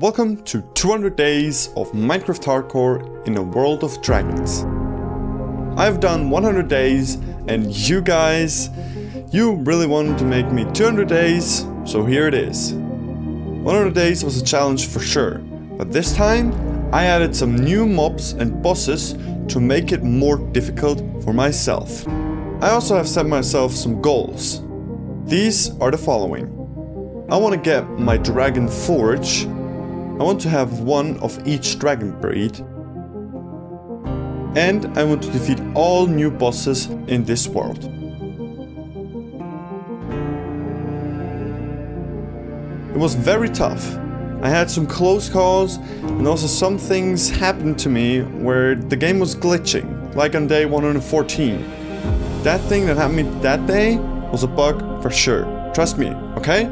Welcome to 200 days of Minecraft Hardcore in a world of dragons. I've done 100 days and you guys, you really wanted to make me 200 days, so here it is. 100 days was a challenge for sure, but this time I added some new mobs and bosses to make it more difficult for myself. I also have set myself some goals. These are the following. I want to get my dragon forge I want to have one of each dragon breed. And I want to defeat all new bosses in this world. It was very tough. I had some close calls and also some things happened to me where the game was glitching, like on day 114. That thing that happened that day was a bug for sure. Trust me, okay?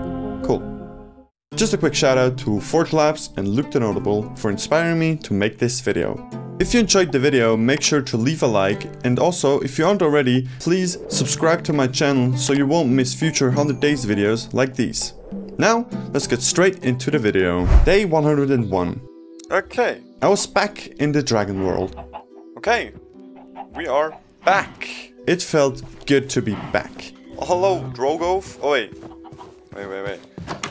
Just a quick shout out to Forge Labs and Luke the Notable for inspiring me to make this video. If you enjoyed the video, make sure to leave a like and also, if you aren't already, please subscribe to my channel so you won't miss future 100 days videos like these. Now, let's get straight into the video. Day 101. Okay, I was back in the dragon world. Okay, we are back. It felt good to be back. Hello, Drogov. Oh wait, wait, wait, wait.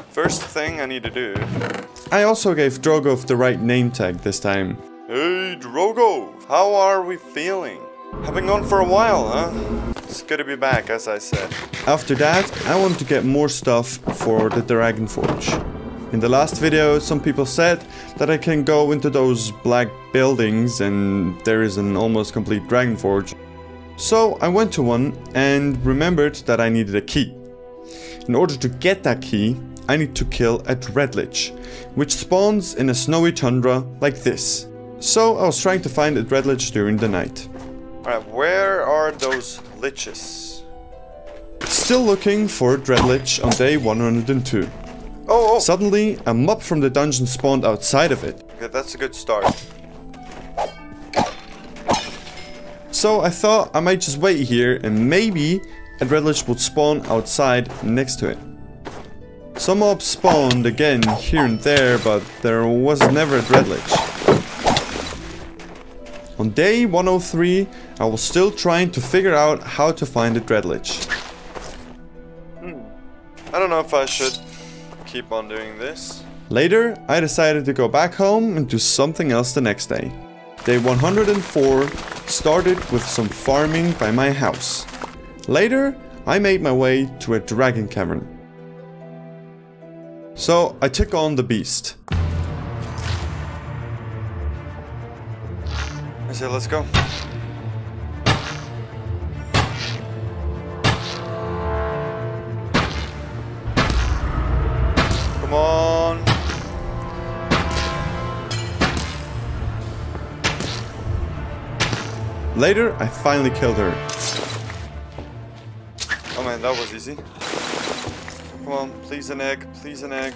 First thing I need to do... I also gave Drogov the right name tag this time. Hey Drogov, how are we feeling? Have been gone for a while, huh? It's good to be back, as I said. After that, I want to get more stuff for the Dragon Forge. In the last video, some people said that I can go into those black buildings and there is an almost complete Dragon Forge. So I went to one and remembered that I needed a key. In order to get that key, I need to kill a Dreadlich, which spawns in a snowy tundra like this. So I was trying to find a Dreadlich during the night. Alright, where are those liches? Still looking for a Dreadlich on day 102. Oh, oh! Suddenly, a mob from the dungeon spawned outside of it. Okay, that's a good start. So I thought I might just wait here and maybe a Dreadlich would spawn outside next to it. Some mobs spawned again here and there, but there was never a Dreadlich. On day 103, I was still trying to figure out how to find a Dreadlich. Hmm. I don't know if I should keep on doing this. Later, I decided to go back home and do something else the next day. Day 104 started with some farming by my house. Later, I made my way to a dragon cavern. So I took on the beast. I said, let's go. Come on. Later, I finally killed her. That was easy. Come on, please an egg, please an egg.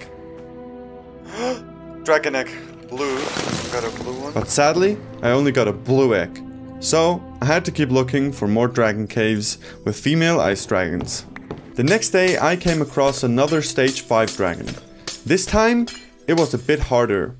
Dragon egg, blue. Got a blue one. But sadly, I only got a blue egg. So, I had to keep looking for more dragon caves with female ice dragons. The next day, I came across another stage 5 dragon. This time, it was a bit harder,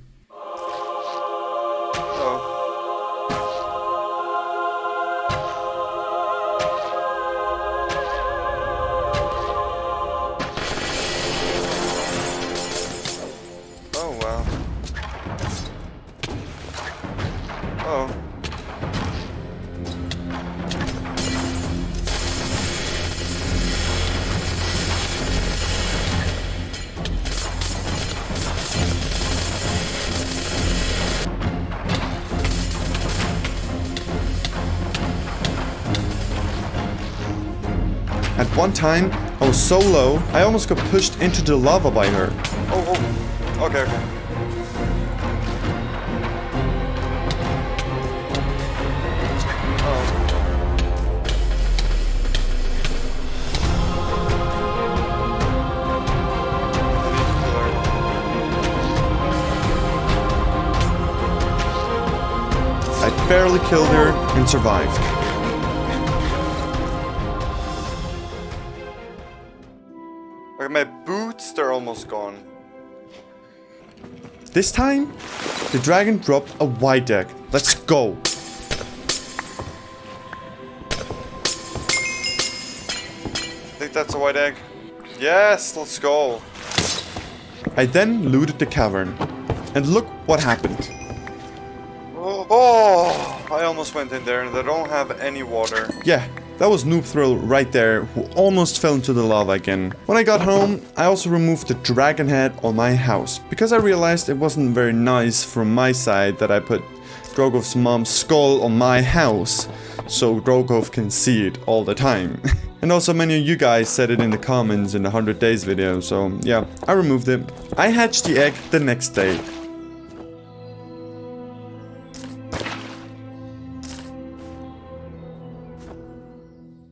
time, oh, I was so low, I almost got pushed into the lava by her. Oh, oh. Okay, okay. I barely killed her and survived. This time, the dragon dropped a white egg. Let's go. I think that's a white egg. Yes, let's go. I then looted the cavern. And look what happened. Oh, oh, I almost went in there and I don't have any water. Yeah, that was Noob Thrill right there, who almost fell into the lava again. When I got home, I also removed the dragon head on my house, because I realized it wasn't very nice from my side that I put Drogov's mom's skull on my house, so Drogov can see it all the time. and also many of you guys said it in the comments in the 100 days video, so yeah, I removed it. I hatched the egg the next day,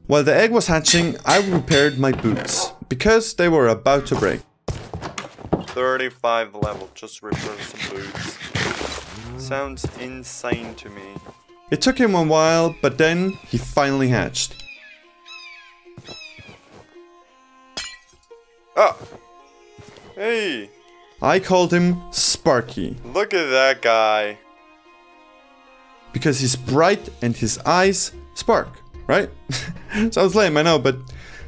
While the egg was hatching, I repaired my boots, because they were about to break. 35 level, just repair some boots. Sounds insane to me. It took him a while, but then he finally hatched. Ah! Hey! I called him Sparky. Look at that guy. Because he's bright and his eyes spark right? Sounds lame, I know, but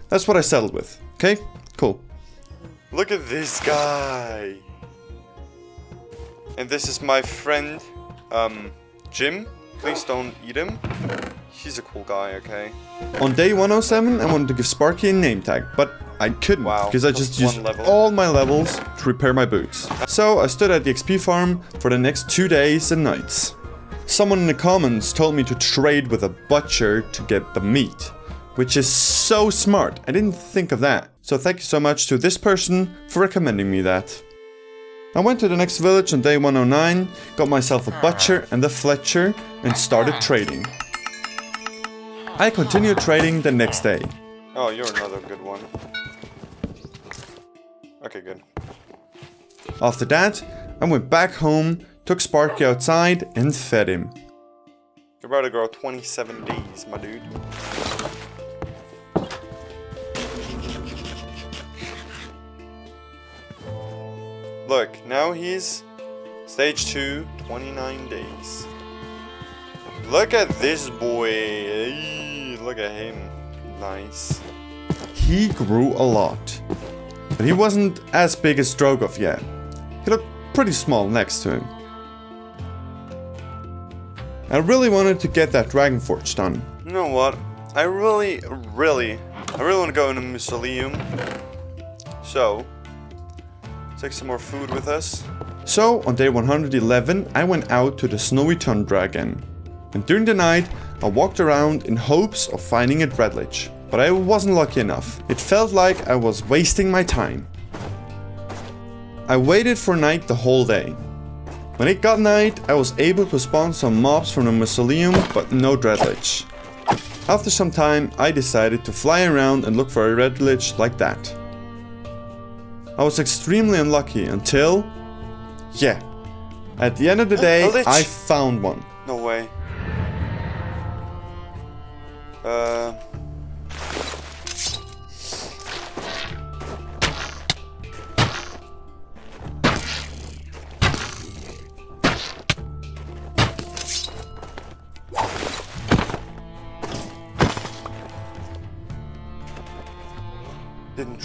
that's what I settled with. Okay? Cool. Look at this guy. And this is my friend, um, Jim. Please don't eat him. He's a cool guy, okay? On day 107, I wanted to give Sparky a name tag, but I couldn't wow, because I just used level. all my levels to repair my boots. So I stood at the XP farm for the next two days and nights. Someone in the comments told me to trade with a butcher to get the meat, which is so smart. I didn't think of that. So thank you so much to this person for recommending me that. I went to the next village on day 109, got myself a butcher and a fletcher, and started trading. I continued trading the next day. Oh, you're another good one. Okay, good. After that, I went back home took Sparky outside and fed him. You're about to grow 27 days, my dude. Look, now he's stage 2, 29 days. Look at this boy. Hey, look at him. Nice. He grew a lot. But he wasn't as big as Drogov yet. He looked pretty small next to him. I really wanted to get that Dragon Forge done. You know what? I really, really, I really want to go in a mausoleum. So, take some more food with us. So, on day 111, I went out to the Snowy Tundra again. And during the night, I walked around in hopes of finding a Dreadlich. But I wasn't lucky enough. It felt like I was wasting my time. I waited for night the whole day. When it got night, I was able to spawn some mobs from the mausoleum, but no Dreadlich. After some time, I decided to fly around and look for a Dreadlich like that. I was extremely unlucky until... Yeah. At the end of the day, I found one. No way. Uh...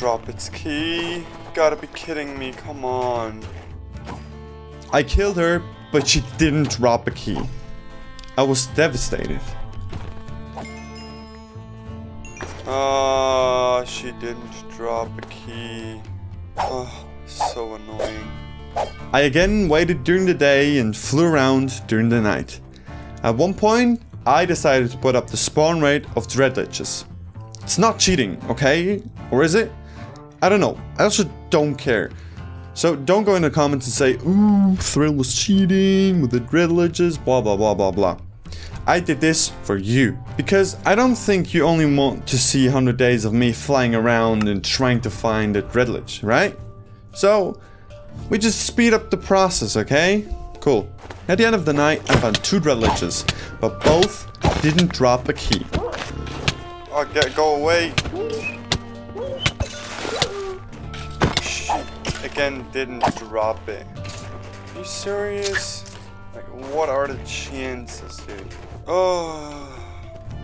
drop its key. Gotta be kidding me, come on. I killed her, but she didn't drop a key. I was devastated. Ah, uh, she didn't drop a key. Oh, so annoying. I again waited during the day and flew around during the night. At one point, I decided to put up the spawn rate of Dreadliches. It's not cheating, okay? Or is it? I don't know. I also don't care. So don't go in the comments and say, ooh, Thrill was cheating with the Dreadliches, blah blah blah blah blah. I did this for you. Because I don't think you only want to see 100 days of me flying around and trying to find a Dreadlich, right? So, we just speed up the process, okay? Cool. At the end of the night, I found two Dreadliches, but both didn't drop a key. Oh, get, go away. Again, didn't drop it. Are you serious? Like, what are the chances, dude? Oh.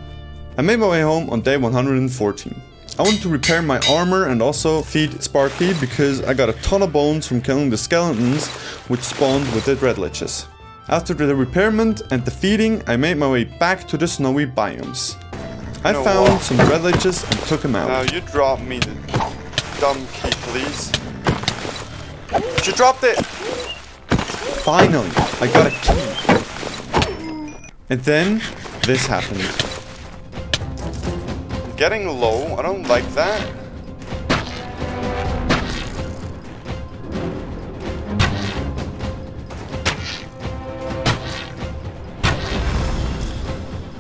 I made my way home on day 114. I wanted to repair my armor and also feed Sparky because I got a ton of bones from killing the skeletons which spawned with the Dreadliches. After the repairment and the feeding, I made my way back to the snowy biomes. I know found what? some Dreadliches and took them out. Now you drop me the dumb key, please. You dropped it! Finally, I got a key. And then, this happened. Getting low, I don't like that.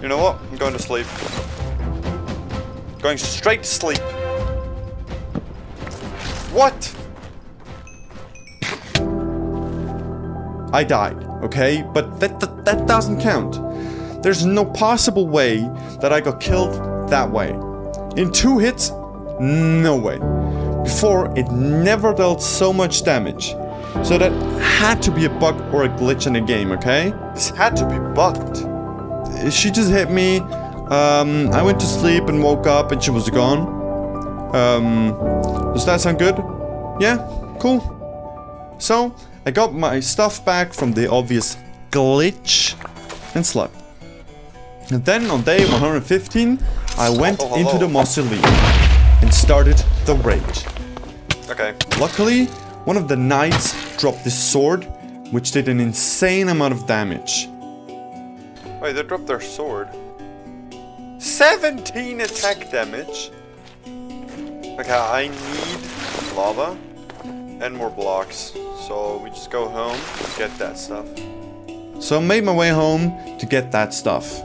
You know what? I'm going to sleep. Going straight to sleep. What? I died, okay? But that, that, that doesn't count. There's no possible way that I got killed that way. In two hits? No way. Before, it never dealt so much damage. So that had to be a bug or a glitch in the game, okay? This had to be bugged. She just hit me. Um, I went to sleep and woke up and she was gone. Um, does that sound good? Yeah? Cool. So, I got my stuff back from the obvious glitch and slept. And then on day 115, I went Oh, oh into hello. the mausoleum and started the raid. Okay. Luckily, one of the knights dropped this sword, which did an insane amount of damage. Wait, they dropped their sword. 17 attack damage. Okay, I need lava and more blocks. So we just go home, get that stuff. So I made my way home to get that stuff.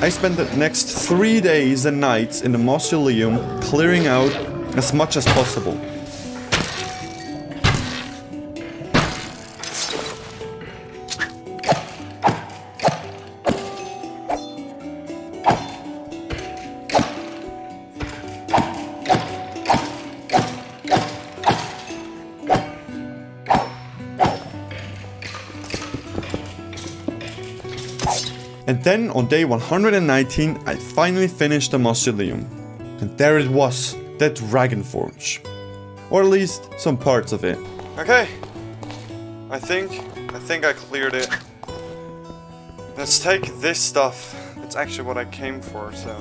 I spent the next three days and nights in the mausoleum clearing out as much as possible. Then on day 119, I finally finished the mausoleum. And there it was, the Dragon Forge. Or at least some parts of it. Okay. I think I think I cleared it. Let's take this stuff. It's actually what I came for, so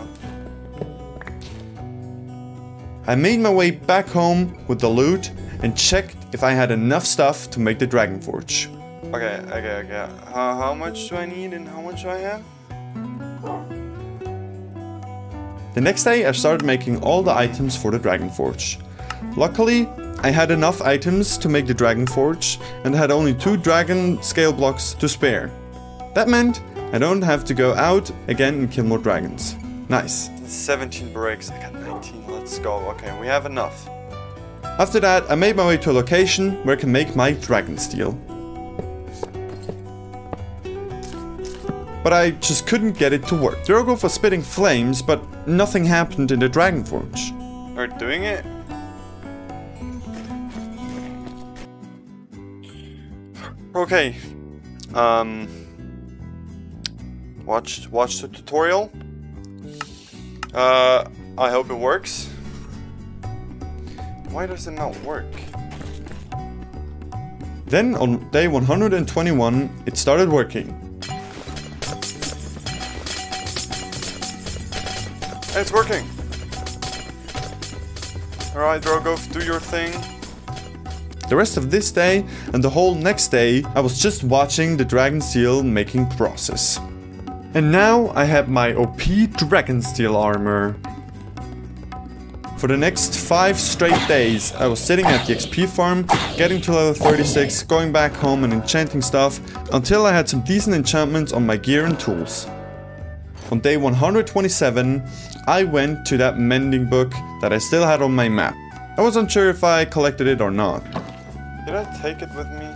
I made my way back home with the loot and checked if I had enough stuff to make the Dragon Forge. Okay, okay, okay. How, how much do I need and how much do I have? The next day I started making all the items for the Dragon Forge. Luckily, I had enough items to make the Dragon Forge and had only two dragon scale blocks to spare. That meant I don't have to go out again and kill more dragons. Nice. 17 breaks. I got 19. Let's go. Okay, we have enough. After that, I made my way to a location where I can make my dragon steel. But I just couldn't get it to work. Drogoth was spitting flames, but nothing happened in the Dragon Forge. Are doing it? Okay. Um. Watch watch the tutorial. Uh, I hope it works. Why does it not work? Then on day 121, it started working. It's working. Alright, Drogoth, do your thing. The rest of this day and the whole next day, I was just watching the Dragon Steel making process. And now I have my OP Dragon Steel armor. For the next 5 straight days, I was sitting at the XP farm, getting to level 36, going back home and enchanting stuff, until I had some decent enchantments on my gear and tools. On day 127, I went to that mending book that I still had on my map. I wasn't sure if I collected it or not. Did I take it with me?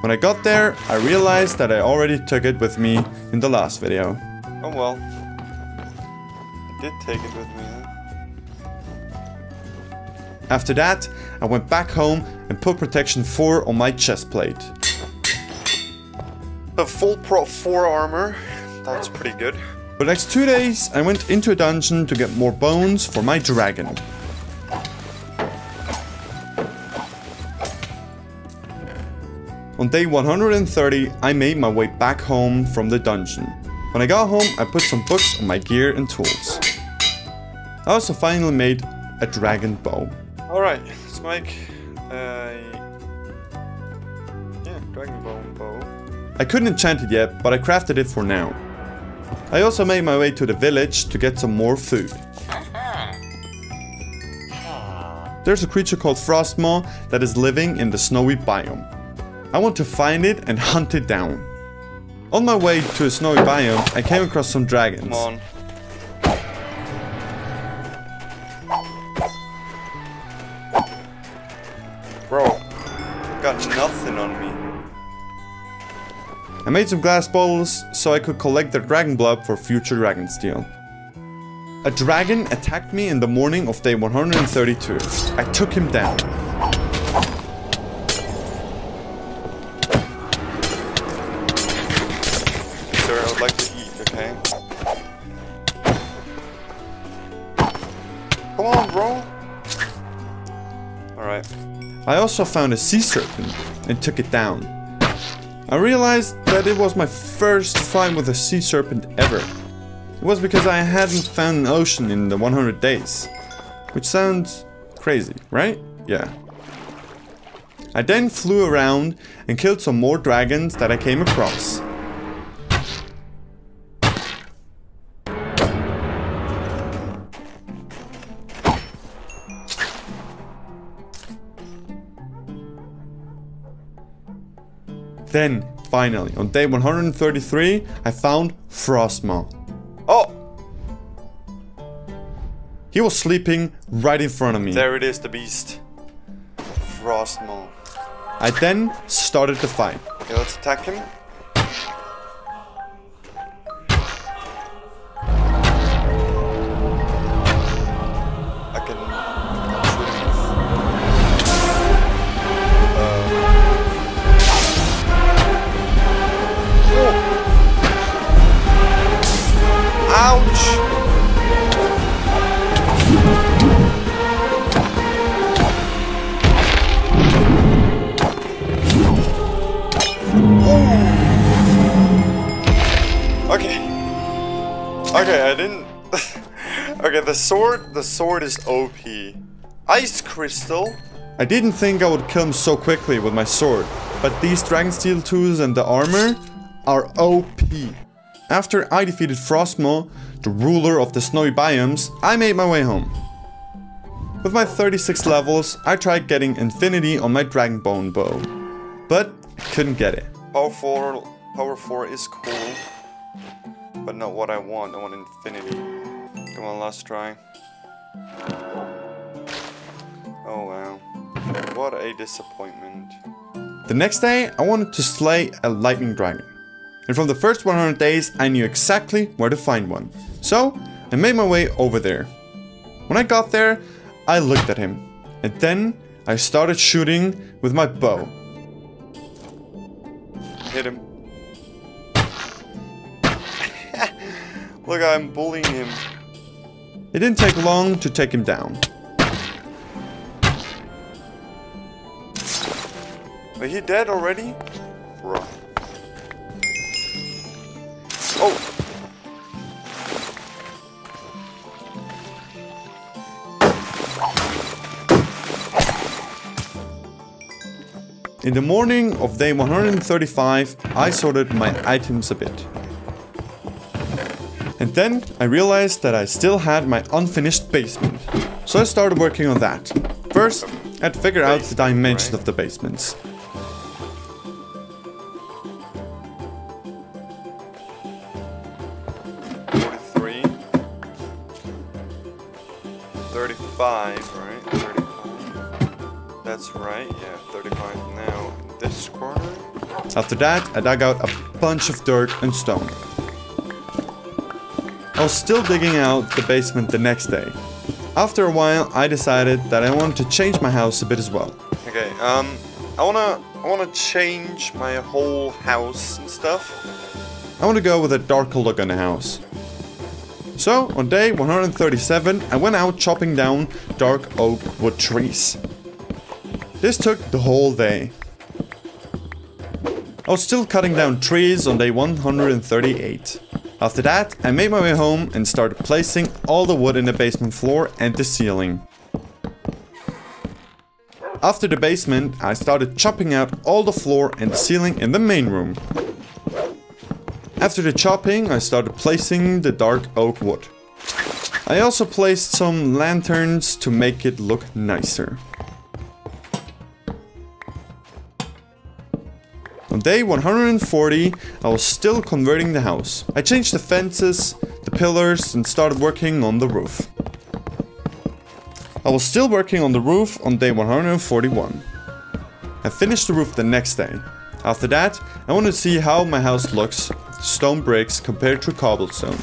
When I got there, I realized that I already took it with me in the last video. Oh well. I did take it with me. After that, I went back home and put protection 4 on my chest plate. A full Pro 4 armor. That's pretty good. For the next two days, I went into a dungeon to get more bones for my dragon. On day 130, I made my way back home from the dungeon. When I got home, I put some books on my gear and tools. I also finally made a dragon bow. Alright, let's make a... Yeah, dragon bone bow. I couldn't enchant it yet, but I crafted it for now. I also made my way to the village to get some more food. There's a creature called Frostmaw that is living in the snowy biome. I want to find it and hunt it down. On my way to a snowy biome, I came across some dragons. I made some glass bottles so I could collect their dragon blood for future dragon steel. A dragon attacked me in the morning of day 132. I took him down. Sir, I would like to eat, okay? Come on, bro. Alright. I also found a sea serpent and took it down. I realized that it was my first fight with a sea serpent ever. It was because I hadn't found an ocean in the 100 days. Which sounds crazy, right? Yeah. I then flew around and killed some more dragons that I came across. Then, finally, on day 133, I found Frostmaw. Oh! He was sleeping right in front of me. There it is, the beast. Frostmaw. I then started the fight. Okay, let's attack him. Sword. The sword is OP. Ice crystal. I didn't think I would kill him so quickly with my sword, but these Dragon Steel tools and the armor are OP. After I defeated Frostmaw, the ruler of the snowy biomes, I made my way home. With my 36 levels, I tried getting Infinity on my Dragonbone bow, but couldn't get it. Power four. Power four is cool, but not what I want. I want infinity. Come on, last try. Oh wow. What a disappointment. The next day, I wanted to slay a lightning dragon. And from the first 100 days, I knew exactly where to find one. So, I made my way over there. When I got there, I looked at him. And then, I started shooting with my bow. Hit him. Look, I'm bullying him. It didn't take long to take him down. Are he dead already? Bro. Oh! In the morning of day 135, I sorted my items a bit. And then I realized that I still had my unfinished basement. So I started working on that. First, I had to figure out the dimensions of the basements. Forty-three. Thirty-five, right? That's right, yeah, thirty-five now. This corner? After that, I dug out a bunch of dirt and stone. I was still digging out the basement the next day. After a while, I decided that I wanted to change my house a bit as well. Okay, um, I wanna, I wanna change my whole house and stuff. I want to go with a darker look on the house. So, on day 137, I went out chopping down dark oak wood trees. This took the whole day. I was still cutting down trees on day 138. After that, I made my way home and started placing all the wood in the basement floor and the ceiling. After the basement, I started chopping out all the floor and the ceiling in the main room. After the chopping, I started placing the dark oak wood. I also placed some lanterns to make it look nicer. Day 140, I was still converting the house. I changed the fences, the pillars, and started working on the roof. I was still working on the roof on day 141. I finished the roof the next day. After that, I wanted to see how my house looks, stone bricks compared to cobblestone.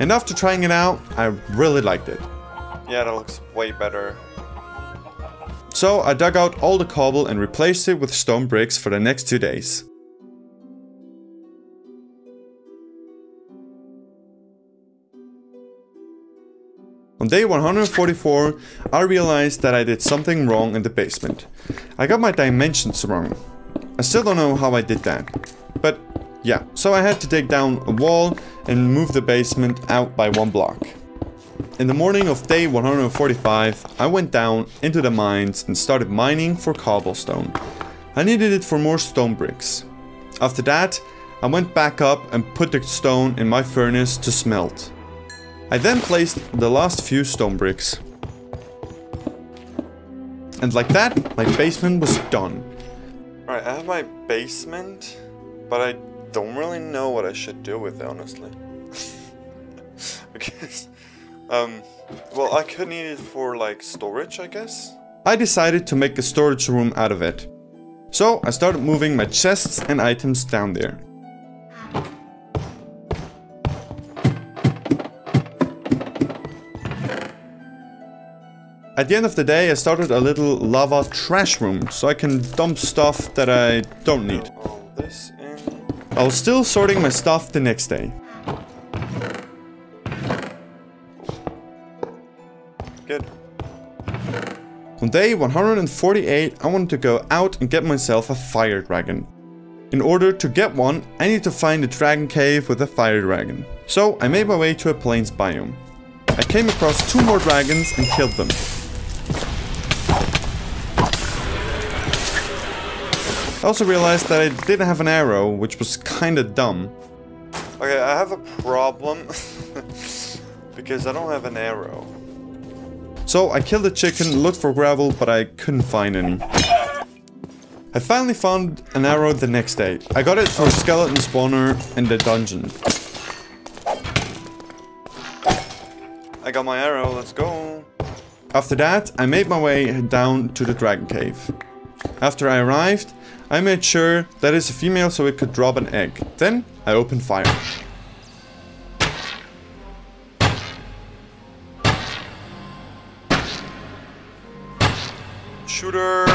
And after trying it out, I really liked it. Yeah, that looks way better. So I dug out all the cobble and replaced it with stone bricks for the next two days. On day 144, I realized that I did something wrong in the basement. I got my dimensions wrong. I still don't know how I did that. But yeah, so I had to dig down a wall and move the basement out by one block. In the morning of day 145, I went down into the mines and started mining for cobblestone. I needed it for more stone bricks. After that, I went back up and put the stone in my furnace to smelt. I then placed the last few stone bricks. And like that, my basement was done. Alright, I have my basement, but I don't really know what I should do with it, honestly. because, um, well, I could need it for, like, storage, I guess? I decided to make a storage room out of it. So I started moving my chests and items down there. At the end of the day, I started a little lava trash room, so I can dump stuff that I don't need. In. I was still sorting my stuff the next day. On day 148, I wanted to go out and get myself a fire dragon. In order to get one, I need to find a dragon cave with a fire dragon. So I made my way to a plains biome. I came across two more dragons and killed them. I also realized that I didn't have an arrow, which was kinda dumb. Okay, I have a problem. because I don't have an arrow. So I killed the chicken, looked for gravel, but I couldn't find any. I finally found an arrow the next day. I got it from a skeleton spawner in the dungeon. I got my arrow, let's go. After that, I made my way down to the dragon cave. After I arrived, I made sure that it's a female so it could drop an egg. Then I opened fire. Shooter!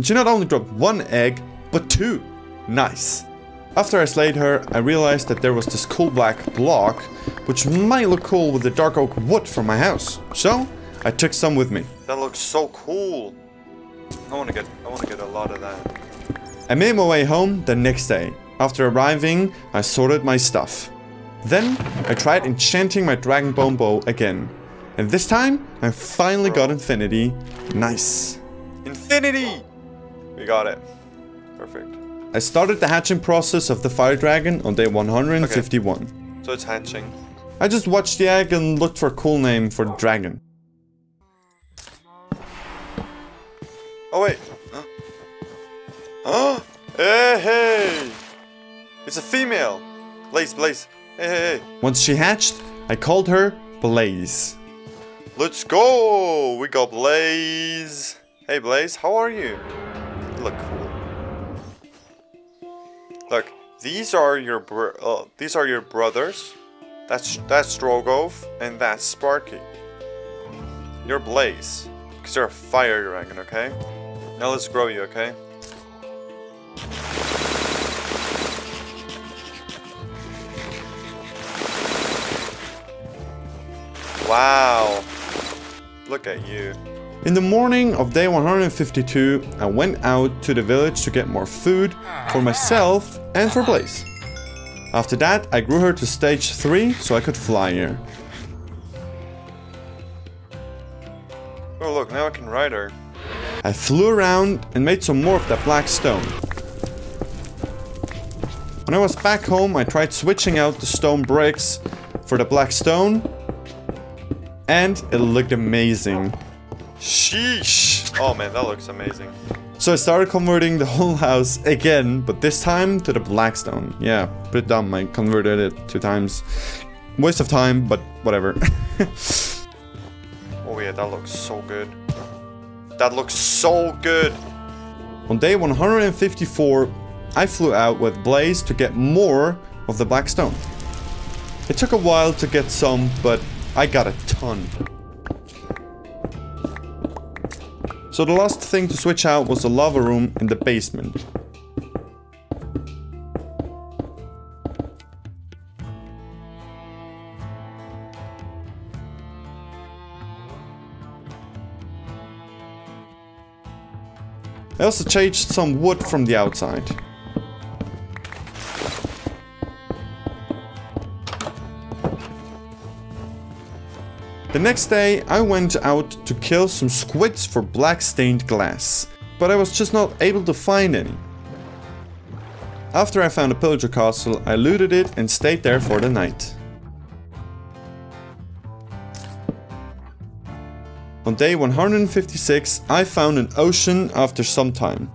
And she not only dropped one egg, but two. Nice. After I slayed her, I realized that there was this cool black block, which might look cool with the dark oak wood from my house. So, I took some with me. That looks so cool. I wanna get I wanna get a lot of that. I made my way home the next day. After arriving, I sorted my stuff. Then, I tried enchanting my dragon bone bow again. And this time, I finally got infinity. Nice. Infinity! Got it. Perfect. I started the hatching process of the fire dragon on day 151. Okay. So it's hatching. I just watched the egg and looked for a cool name for the dragon. Oh wait. Oh, hey, hey! It's a female. Blaze, Blaze. Hey, hey, hey. Once she hatched, I called her Blaze. Let's go! We got Blaze. Hey, Blaze, how are you? Look cool. Look, these are your uh, these are your brothers. That's that's Strogoth and that's Sparky. You're Blaze, because you're a fire dragon, okay? Now let's grow you, okay? Wow. Look at you. In the morning of day 152, I went out to the village to get more food for myself and for Blaze. After that, I grew her to stage 3 so I could fly her. Oh look, now I can ride her. I flew around and made some more of that black stone. When I was back home, I tried switching out the stone bricks for the black stone, and it looked amazing. Sheesh! Oh man, that looks amazing. So I started converting the whole house again, but this time to the black stone. Yeah, bit dumb, I converted it two times. Waste of time, but whatever. Oh yeah, that looks so good. That looks so good! On day 154, I flew out with Blaze to get more of the blackstone. It took a while to get some, but I got a ton. So the last thing to switch out was the lava room in the basement. I also changed some wood from the outside. The next day, I went out to kill some squids for black stained glass, but I was just not able to find any. After I found a pillager castle, I looted it and stayed there for the night. On day 156, I found an ocean after some time.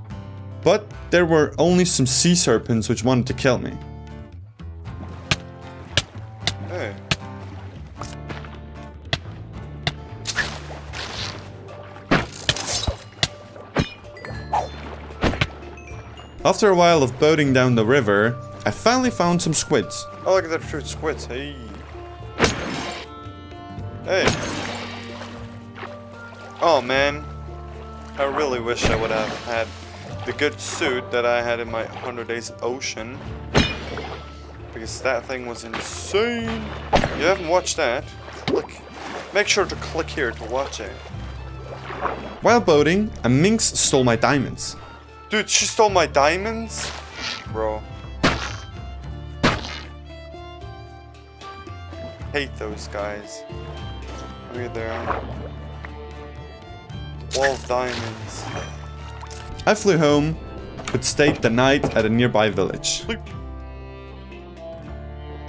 But there were only some sea serpents which wanted to kill me. After a while of boating down the river, I finally found some squids. Oh, look at that fruit squids. Hey. Hey. Oh, man. I really wish I would have had the good suit that I had in my 100 Days Ocean. Because that thing was insane. You haven't watched that? Click. Make sure to click here to watch it. While boating, a minx stole my diamonds. Dude, she stole my diamonds? Bro. Hate those guys. Look at there. Wall of diamonds. I flew home, but stayed the night at a nearby village.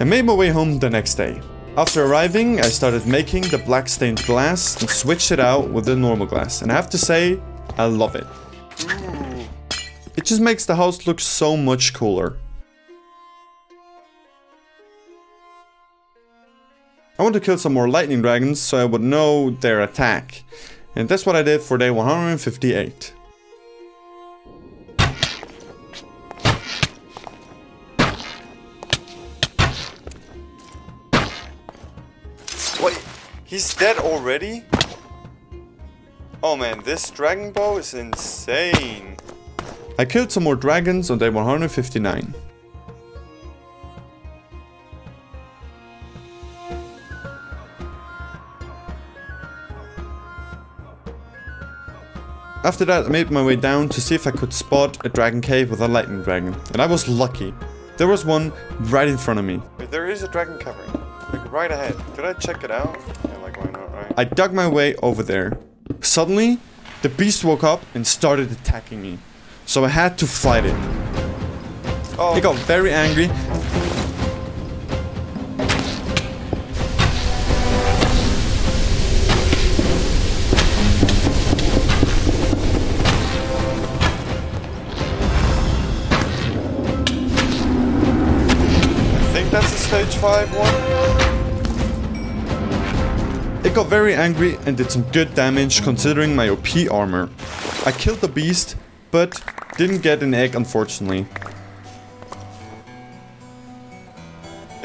I made my way home the next day. After arriving, I started making the black stained glass and switched it out with the normal glass. And I have to say, I love it. Just makes the house look so much cooler. I want to kill some more lightning dragons so I would know their attack. And that's what I did for day 158. Wait, he's dead already? Oh man, this dragon bow is insane. I killed some more dragons on day 159. After that, I made my way down to see if I could spot a dragon cave with a lightning dragon. And I was lucky. There was one right in front of me. Wait, there is a dragon cavern. Like right ahead. Did I check it out? Yeah, like why not, right? I dug my way over there. Suddenly, the beast woke up and started attacking me. So I had to fight it. Oh. He got very angry. stage 5 one. It got very angry and did some good damage considering my OP armor. I killed the beast but didn't get an egg unfortunately.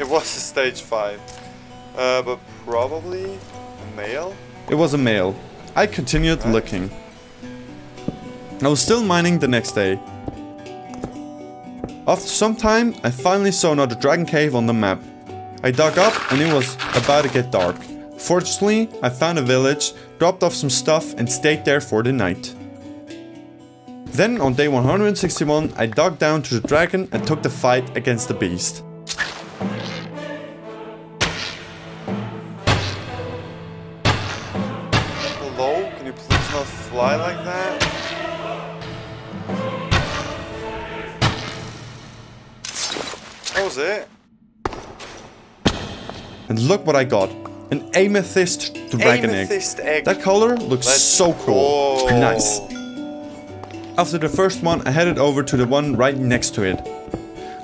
It was a stage 5. Uh, but probably a male? It was a male. I continued looking. I was still mining the next day. After some time, I finally saw another dragon cave on the map. I dug up and it was about to get dark. Fortunately, I found a village, dropped off some stuff and stayed there for the night. Then on day 161, I dug down to the dragon and took the fight against the beast. Hello? Can you please not fly like that? That was it. And look what I got. An amethyst dragon Amethyst egg. That color looks Let's so cool. go. Nice. After the first one, I headed over to the one right next to it.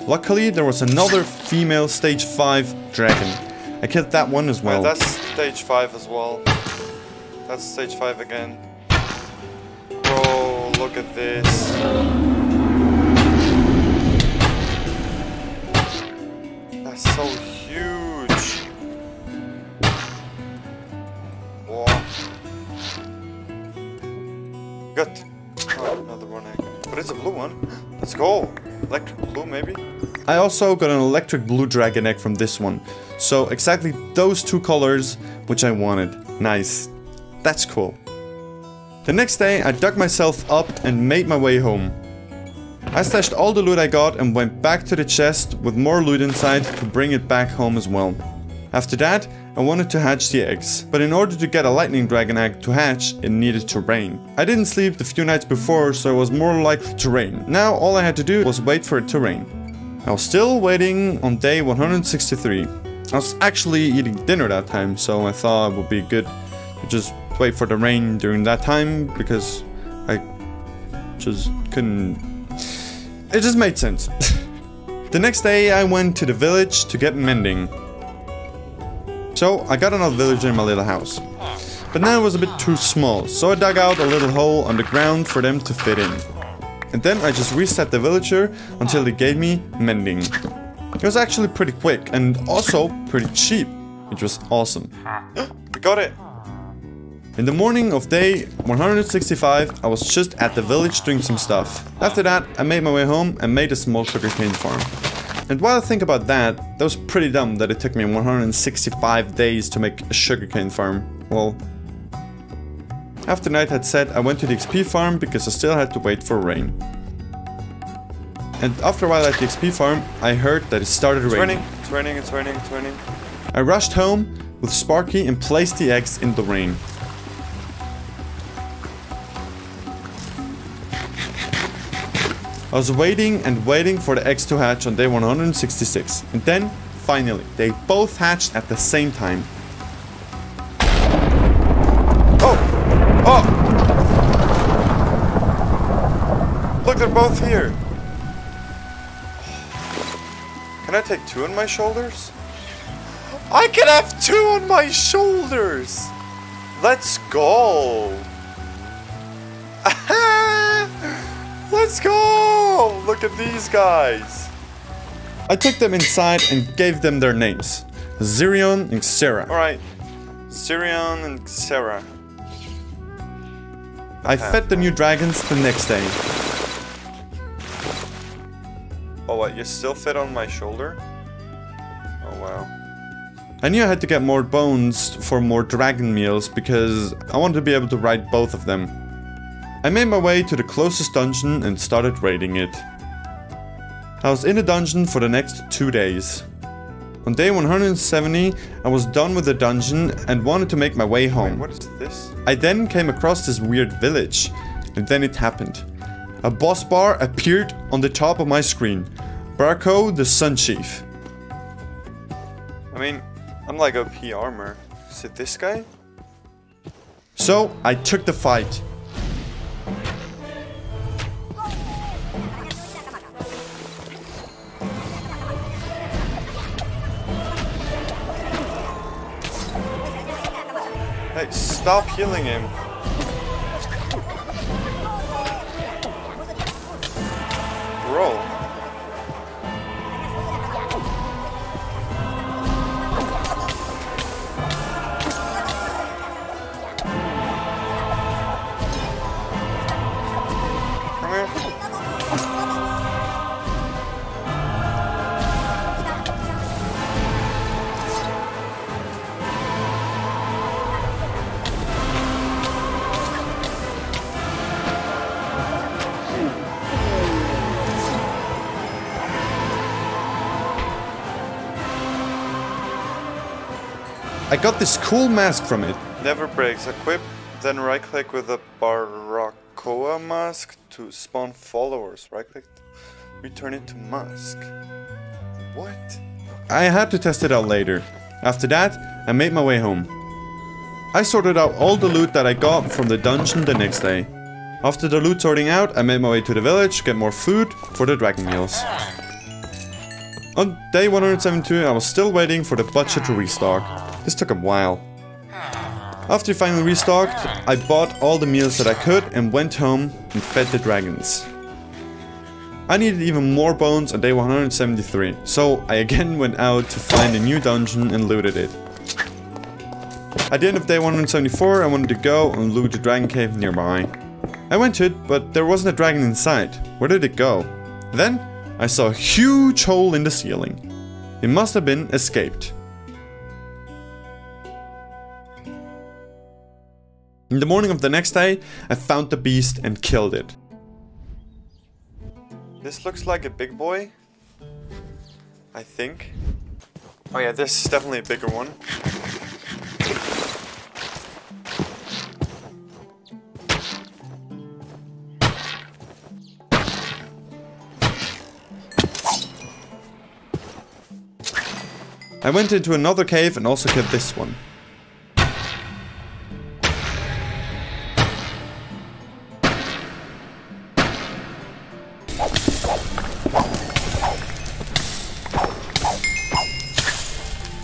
Luckily, there was another female stage 5 dragon. I killed that one as well. Wait, that's stage 5 as well. That's stage 5 again. Bro, look at this. That's so huge. Wow. Good. It's a blue one. Let's go. Electric blue, maybe? I also got an electric blue dragon egg from this one. So exactly those two colors which I wanted. Nice. That's cool. The next day I dug myself up and made my way home. I stashed all the loot I got and went back to the chest with more loot inside to bring it back home as well. After that, I wanted to hatch the eggs, but in order to get a lightning dragon egg to hatch, it needed to rain. I didn't sleep the few nights before, so it was more likely to rain. Now all I had to do was wait for it to rain. I was still waiting on day 163. I was actually eating dinner that time, so I thought it would be good to just wait for the rain during that time because I just couldn't. It just made sense. the next day, I went to the village to get mending. So I got another villager in my little house. But now it was a bit too small, so I dug out a little hole on the ground for them to fit in. And then I just reset the villager until they gave me mending. It was actually pretty quick and also pretty cheap, which was awesome. We got it. In the morning of day 165, I was just at the village doing some stuff. After that, I made my way home and made a small sugarcane farm. And while I think about that, that was pretty dumb that it took me 165 days to make a sugarcane farm. Well, after night had set, I went to the XP farm because I still had to wait for rain. And after a while at the XP farm, I heard that it started It's raining. raining. It's raining. It's raining. It's raining. I rushed home with Sparky and placed the eggs in the rain. I was waiting and waiting for the eggs to hatch on day 166. And then, finally, they both hatched at the same time. Oh! Oh! Look, they're both here. Can I take two on my shoulders? I can have two on my shoulders! Let's go! Let's go! Look at these guys! I took them inside and gave them their names. Zirion and Sarah. Alright. Sirion and Sarah. I fed the new dragons the next day. Oh, what? You still fit on my shoulder? Oh, wow. I knew I had to get more bones for more dragon meals because I wanted to be able to ride both of them. I made my way to the closest dungeon and started raiding it. I was in the dungeon for the next two days. On day 170, I was done with the dungeon and wanted to make my way home. What is this? I then came across this weird village, and then it happened. A boss bar appeared on the top of my screen. Barako the Sun Chief. I mean, I'm like OP armor, is it this guy? So I took the fight. Hey, stop healing him. Bro. I got this cool mask from it. Never breaks. Equip, then right click with the Barakoa mask to spawn followers. Right click, return it to mask. What? I had to test it out later. After that, I made my way home. I sorted out all the loot that I got from the dungeon the next day. After the loot sorting out, I made my way to the village, get more food for the dragon meals. On day 172, I was still waiting for the butcher to restock. This took a while. After he finally restocked, I bought all the meals that I could and went home and fed the dragons. I needed even more bones on day 173, so I again went out to find a new dungeon and looted it. At the end of day 174, I wanted to go and loot the dragon cave nearby. I went to it, but there wasn't a dragon inside. Where did it go? Then, I saw a huge hole in the ceiling. It must have been escaped. In the morning of the next day, I found the beast and killed it. This looks like a big boy. I think. Oh yeah, this is definitely a bigger one. I went into another cave and also killed this one.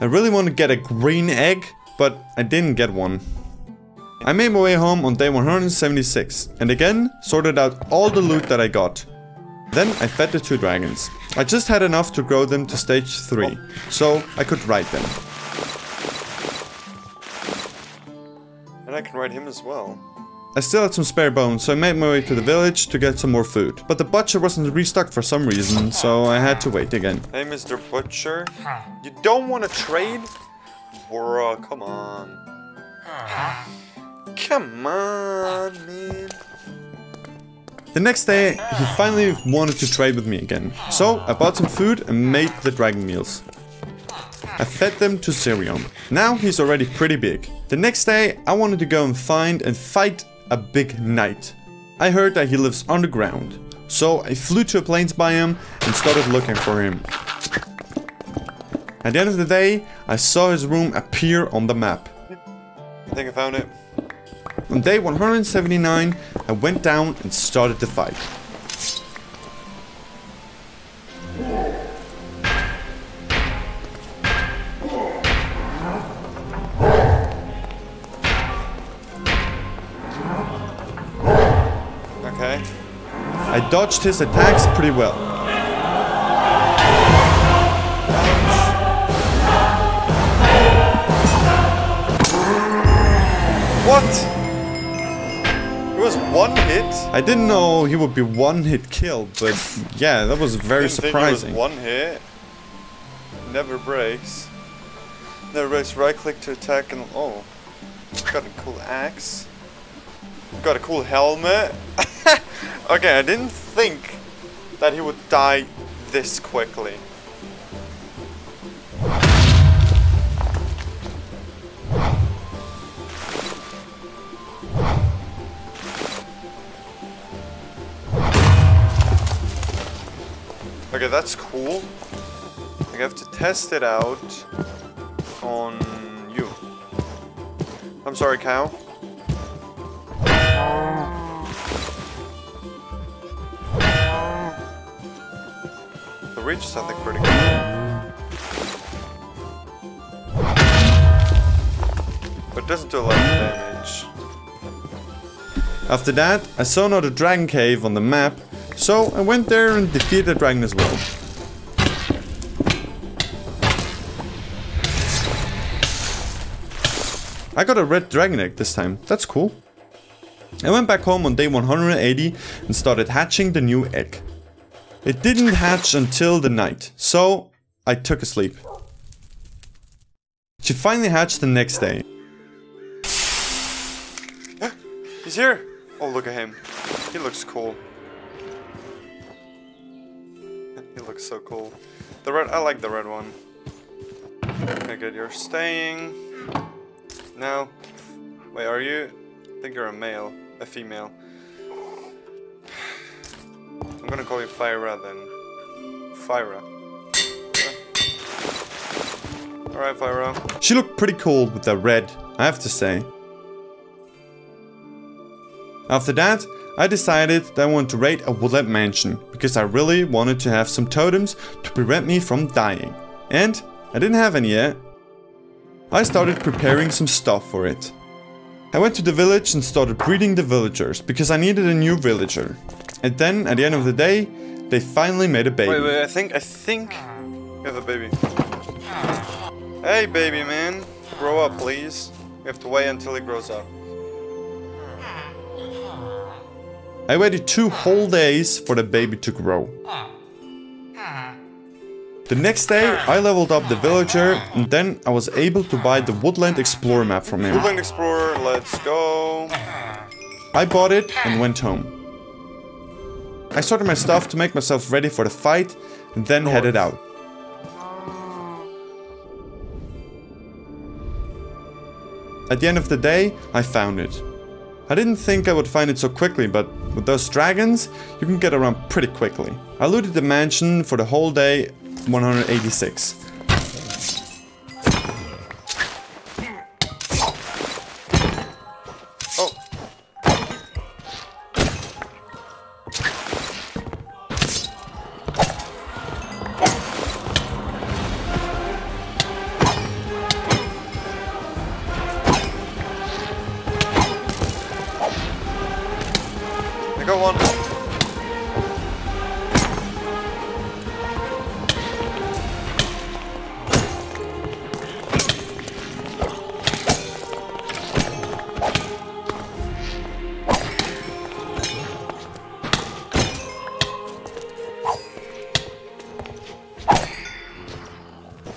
I really want to get a green egg, but I didn't get one. I made my way home on day 176 and again sorted out all the loot that I got. Then I fed the two dragons. I just had enough to grow them to stage 3, so I could ride them. And I can ride him as well. I still had some spare bones, so I made my way to the village to get some more food. But the butcher wasn't restocked for some reason, so I had to wait again. Hey, Mr. Butcher. You don't want to trade? Bruh, come on. Come on, man. The next day, he finally wanted to trade with me again. So I bought some food and made the dragon meals. I fed them to Sirion. Now he's already pretty big. The next day, I wanted to go and find and fight a big knight. I heard that he lives underground. So I flew to a plains biome and started looking for him. At the end of the day, I saw his room appear on the map. I think I found it. On day 179, I went down and started the fight. I dodged his attacks pretty well. What? It was one hit? I didn't know he would be one hit kill, but yeah, that was very Didn't think it surprising. was one hit. Never breaks. Never breaks. Right click to attack and oh, got a cool axe. Got a cool helmet. okay, I didn't think that he would die this quickly. Okay, that's cool. I have to test it out on you. I'm sorry, cow. Reach think, pretty good. But it doesn't do a lot of damage. After that, I saw another dragon cave on the map, so I went there and defeated the dragon as well. I got a red dragon egg this time, that's cool. I went back home on day 180 and started hatching the new egg. It didn't hatch until the night, so I took a sleep. She finally hatched the next day. He's here! Oh, look at him. He looks cool. he looks so cool. The red, I like the red one. Okay, good, you're staying. Now, wait, are you? I think you're a male, a female. I'm gonna call you Fyra then. Fyra. Alright, Fyra. She looked pretty cool with the red, I have to say. After that, I decided that I wanted to raid a woodland mansion, because I really wanted to have some totems to prevent me from dying. And I didn't have any yet. I started preparing some stuff for it. I went to the village and started breeding the villagers, because I needed a new villager. And then, at the end of the day, they finally made a baby. Wait, wait, I think, I think you have a baby. Hey, baby man. Grow up, please. We have to wait until he grows up. I waited two whole days for the baby to grow. The next day, I leveled up the villager, and then I was able to buy the Woodland Explorer map from him. Woodland Explorer, let's go. I bought it and went home. I sorted my stuff to make myself ready for the fight, and then headed out. At the end of the day, I found it. I didn't think I would find it so quickly, but with those dragons, you can get around pretty quickly. I looted the mansion for the whole day, 186.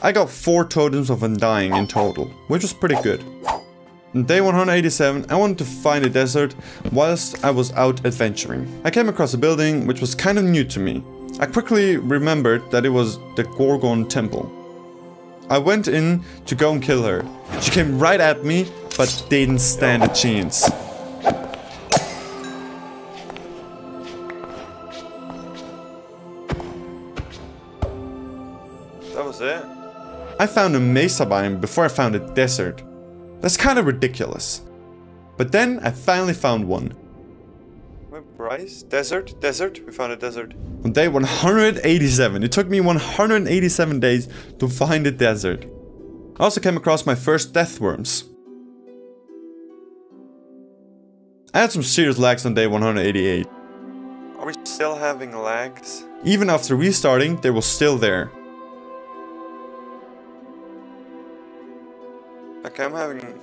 I got 4 totems of undying in total, which was pretty good. On day 187, I wanted to find a desert whilst I was out adventuring. I came across a building which was kind of new to me. I quickly remembered that it was the Gorgon Temple. I went in to go and kill her. She came right at me, but didn't stand a chance. I found a mesa biome before I found a desert. That's kind of ridiculous. But then I finally found one. Bryce? Desert? Desert? We found a desert. On day 187, it took me 187 days to find a desert. I also came across my first death worms. I had some serious lags on day 188. Are we still having lags? Even after restarting, they were still there. Okay, I'm having...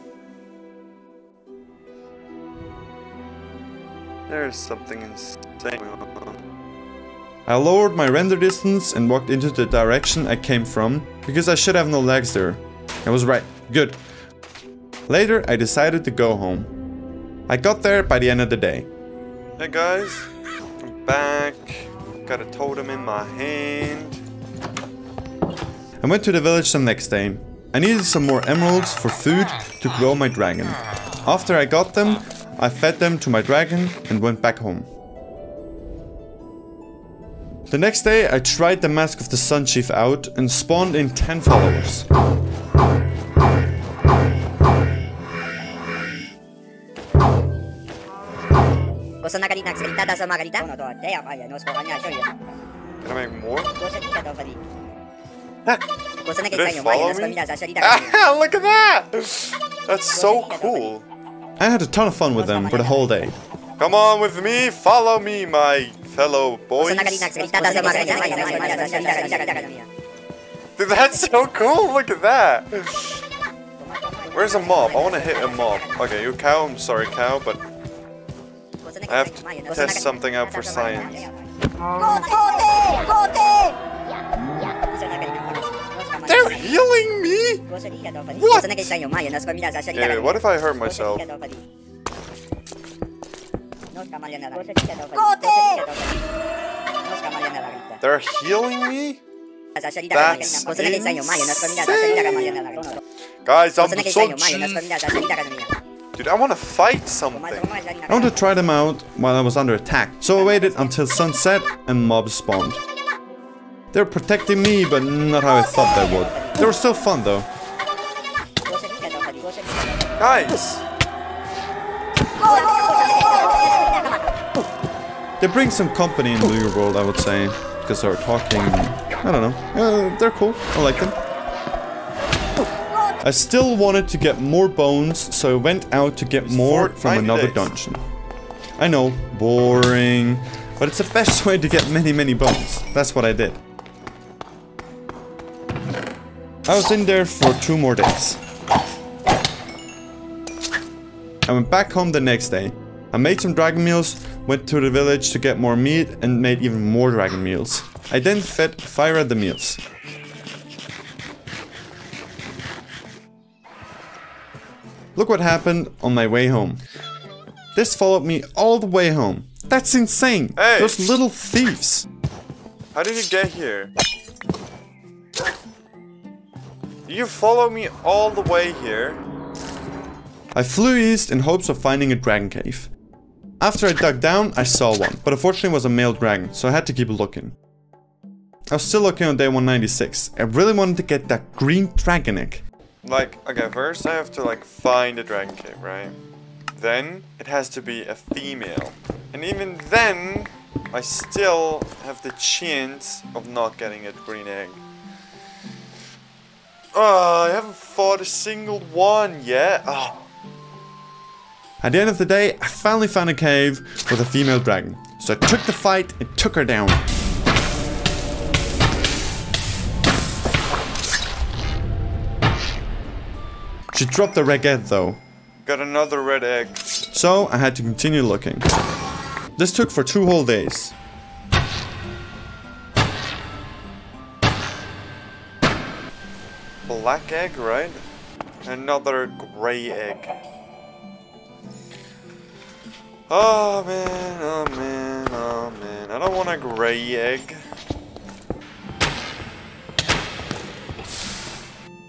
There's something insane going on. I lowered my render distance and walked into the direction I came from, because I should have no legs there. I was right, good. Later, I decided to go home. I got there by the end of the day. Hey guys, I'm back. Got a totem in my hand. I went to the village the next day. I needed some more emeralds for food to grow my dragon. After I got them, I fed them to my dragon and went back home. The next day, I tried the Mask of the Sun Chief out and spawned in 10 followers. Gusto na kanina nagsalita daw sa mga ganita? Ano to? Kaya kaya, no? Gusto kanya, show you. Can I make more? Ah, look at that! That's so cool. I had a ton of fun with them for the whole day. Come on with me, follow me, my fellow boys. Dude, that's so cool, look at that. Where's a mob? I want to hit a mob. Okay, you cow, I'm sorry cow, but I have to test something out for science. They're healing me? What? Yeah, what if I hurt myself? They're healing me? That's insane. Guys, I'm so. Dude, I want to fight something. I want to try them out while I was under attack, so I waited until sunset and mobs spawned. They were protecting me, but not how I thought they would. They were so fun though. Guys! They bring some company into your world, I would say. Because they're talking... I don't know. Uh, they're cool. I like them. I still wanted to get more bones, so I went out to get more from another days. dungeon. I know, boring, but it's the best way to get many, many bones. That's what I did. I was in there for two more days. I went back home the next day. I made some dragon meals, went to the village to get more meat, and made even more dragon meals. I then fed Fyra the meals. Look what happened on my way home. This followed me all the way home. That's insane! Hey! Those little thieves! How did you get here? You follow me all the way here. I flew east in hopes of finding a dragon cave. After I dug down, I saw one, but unfortunately it was a male dragon, so I had to keep looking. I was still looking on day 196. I really wanted to get that green dragon egg. Like, okay, first I have to like find a dragon cave, right? Then it has to be a female. And even then, I still have the chance of not getting a green egg. Oh, I haven't fought a single one yet. Oh, At the end of the day, I finally found a cave with a female dragon. So I took the fight and took her down. She dropped the egg though, got another red egg. so I had to continue looking. This took for two whole days. Black egg, right? Another gray egg. Oh man, oh man, oh man. I don't want a gray egg.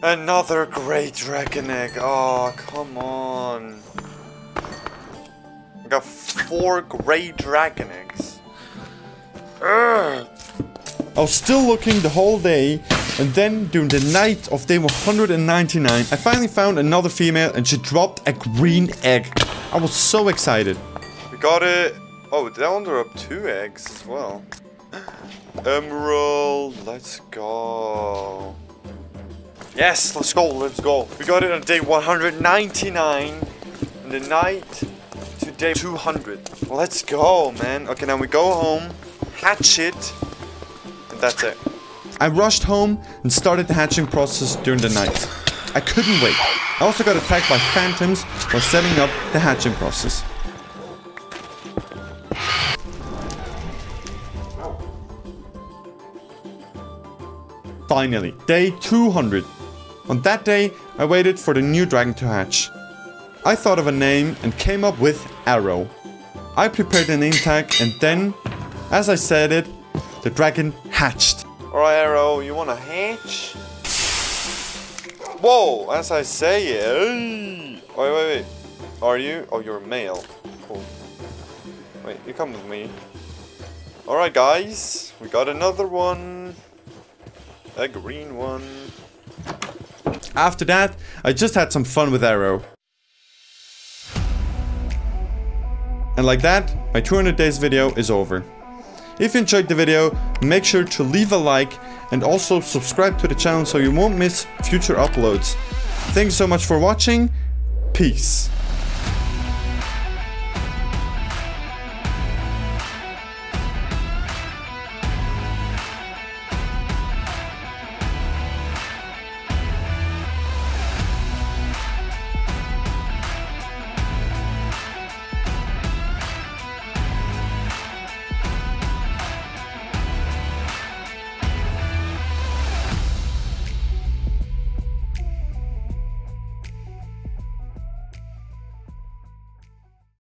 Another gray dragon egg. Oh, come on. I got four gray dragon eggs. Ugh. I was still looking the whole day, and then during the night of day 199, I finally found another female and she dropped a green egg. I was so excited. We got it. Oh, that one dropped two eggs as well. Emerald, let's go. Yes, let's go, let's go. We got it on day 199 in the night to day 200. Let's go, man. Okay, now we go home, hatch it, that's it. I rushed home and started the hatching process during the night. I couldn't wait. I also got attacked by phantoms while setting up the hatching process. Finally, day 200. On that day, I waited for the new dragon to hatch. I thought of a name and came up with Arrow. I prepared a name tag and then, as I said it, the dragon hatched. Alright, Arrow, you wanna hatch? Whoa, as I say it. Wait, wait, wait. Are you? Oh, you're male. Cool. Wait, you come with me. Alright, guys. We got another one. A green one. After that, I just had some fun with Arrow. And like that, my 200 days video is over. If you enjoyed the video, make sure to leave a like and also subscribe to the channel so you won't miss future uploads. Thanks so much for watching Peace.